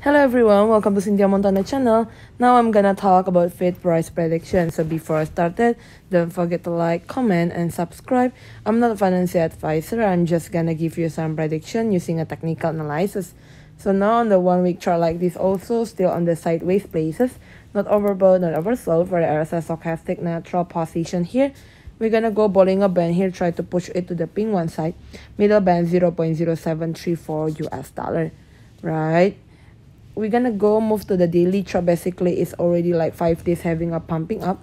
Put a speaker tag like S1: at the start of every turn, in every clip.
S1: Hello everyone, welcome to Cynthia Montana channel. Now I'm gonna talk about Vite price prediction. So before I started, don't forget to like, comment, and subscribe. I'm not a financial advisor. I'm just gonna give you some prediction using a technical analysis. So now on the one week chart like this also still on the sideways places, not overbought, not oversold for the RSI stochastic natural position here. We're gonna go Bollinger Band here, try to push it to the pink one side. Middle band 0.0734 US dollar, right? We're gonna go move to the daily chart basically it's already like five days having a pumping up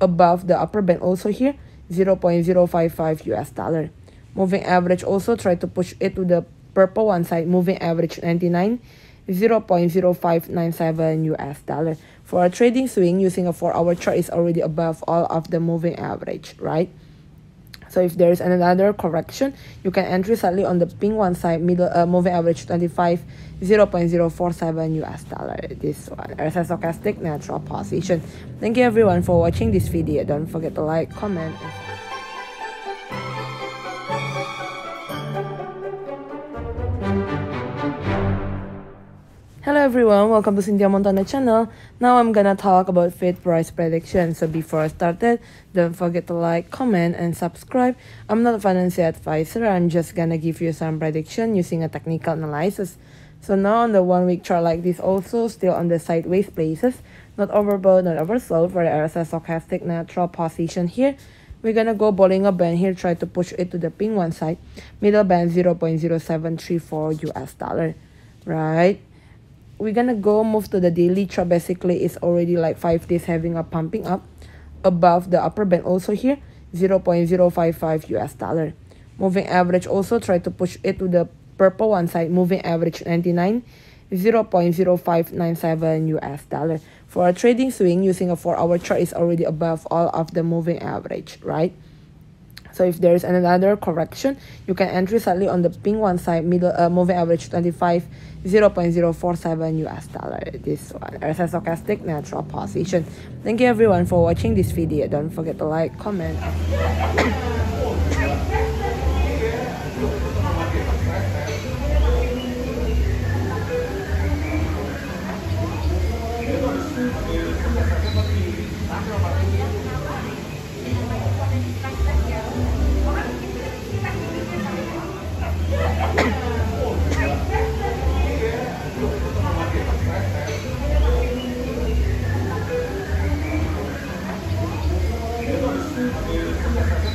S1: above the upper band. Also here 0.055 us dollar. Moving average also try to push it to the purple one side. Moving average 99 0.0597 us dollar. For a trading swing using a four hour chart is already above all of the moving average right so if there is another correction, you can enter slightly on the pink one side, middle uh, moving average 25, 0.047 US dollar. This one, RSI stochastic natural position. Thank you everyone for watching this video. Don't forget to like, comment, Hello everyone, welcome to Cynthia Montana channel. Now I'm gonna talk about Vite price prediction. So before I started, don't forget to like, comment, and subscribe. I'm not a financial advisor. I'm just gonna give you some prediction using a technical analysis. So now on the one week chart like this also still on the sideways places, not overbought, not oversold for the RSI stochastic natural position here. We're gonna go Bollinger Band here, try to push it to the pink one side. Middle band 0.0734 US dollar, right? We're gonna go move to the daily chart basically it's already like five days having a pumping up above the upper band. Also here 0.055 us dollar. Moving average also try to push it to the purple one side. Moving average 99 0.0597 us dollar. For a trading swing using a four hour chart is already above all of the moving average right so if there is another correction, you can enter slightly on the pink one side, middle uh, moving average 25, 0.047 US dollar. This one as a stochastic natural position. Thank you everyone for watching this video. Don't forget to like, comment. Gracias.